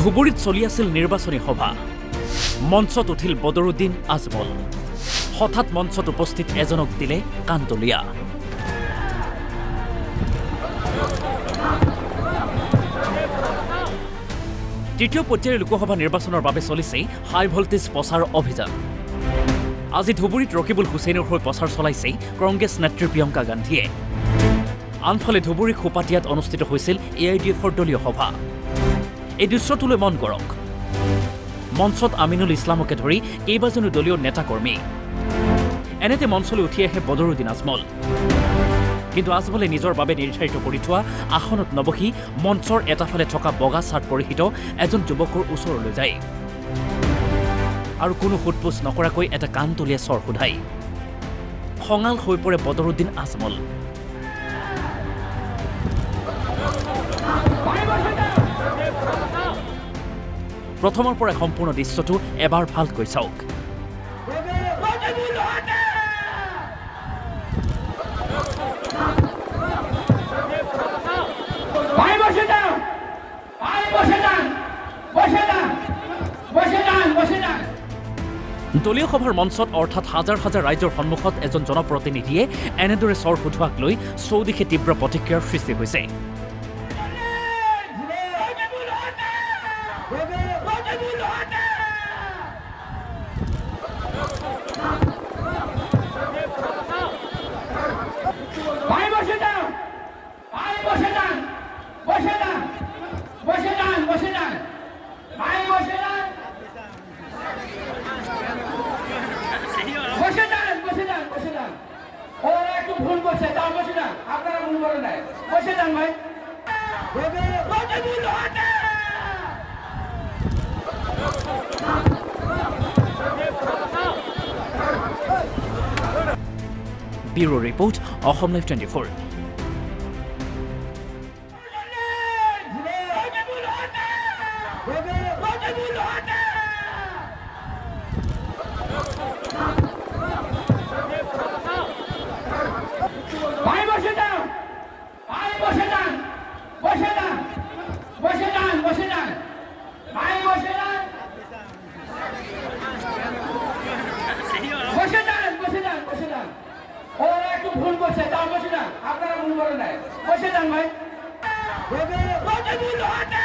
ধুবুৰীত চলি আছিল নিৰ্বাচনী সভা। মঞ্চত উঠিল বদৰুদ্দিন আজমল। হঠাৎ মঞ্চত উপস্থিত এজনক দিলে কান্দলীয়া। তৃতীয় পৰ্যায়ৰ লোকসভা নিৰ্বাচনৰ বাবে চলিছে হাই ভল্টেজ প্ৰচাৰ অভিযান। আজি ধুবুৰীত ৰকিবুল হুছেইনৰ হৈ প্ৰচাৰ চলাইছে কংগ্ৰেছ নেত্ৰী প্ৰিয়ংকা গান্ধীয়ে। আনফালে ধুবুৰী খোপাটিয়াত অনুষ্ঠিত হৈছিল এ আই ডি এফৰ দলীয় সভা। এই দৃশ্যটোলৈ মন কৰক। মঞ্চত আমিনুল ইছলামকে ধৰি কেইবাজনো দলীয় নেতাকৰ্মী। এনেতে মঞ্চলৈ উঠি আহে বদৰুদ্দিন আজমল কিন্তু আজমলে নিজৰ বাবে নিৰ্ধাৰিত কৰি থোৱা আসনত নবহি মঞ্চৰ এটাফালে থকা বগা চাৰ্ট পৰিহিত এজন যুৱকৰ ওচৰলৈ যায়। আৰু কোনো সোধপোছ নকৰাকৈ এটা কাণতলীয়া স্বৰ সোধাই খঙাল হৈ পৰে বদৰুদ্দিন আজমল। প্ৰথমৰ পৰাই সম্পূৰ্ণ দৃশ্যটো এবাৰ ভালকৈ চাওক। দলীয় সভাৰ মঞ্চত অৰ্থাৎ হাজাৰ হাজাৰ ৰাইজৰ সন্মুখত এজন জনপ্ৰতিনিধিয়ে এনেদৰে স্বৰ সোধোৱাক লৈ চৌদিশে তীব্ৰ প্ৰতিক্ৰিয়াৰ সৃষ্টি হৈছে। ভুল করছে তাও বসে যান। আপনারা ভুল করেন নাই। বসে যান ভাই। রকিবুল হাটা bureau report Asom live twenty four ভুল করছে তাও বসে যান আপনারা ভুল করেন নাই বসে যান ভাই। হাটা